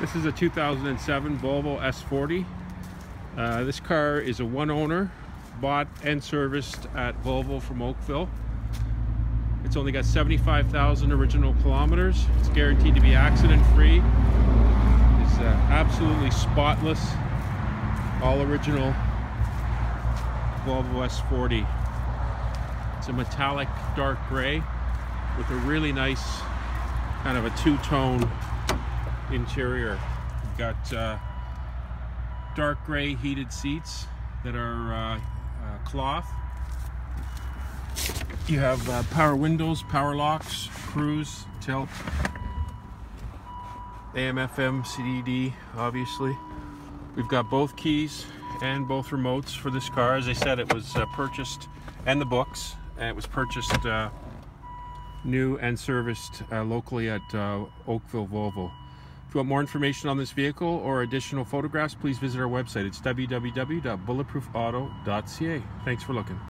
This is a 2007 Volvo S40. Uh, this car is a one owner, bought and serviced at Volvo from Oakville. It's only got 75,000 original kilometers. It's guaranteed to be accident free. It's uh, absolutely spotless, all original Volvo S40. It's a metallic dark gray with a really nice kind of a two-tone interior. We've got uh, dark gray heated seats that are uh, uh, cloth. You have uh, power windows, power locks, cruise, tilt, AM, FM, CD, obviously. We've got both keys and both remotes for this car. As I said, it was uh, purchased, and the books, and it was purchased uh, new and serviced uh, locally at uh, Oakville Volvo. If you want more information on this vehicle or additional photographs, please visit our website. It's www.bulletproofauto.ca. Thanks for looking.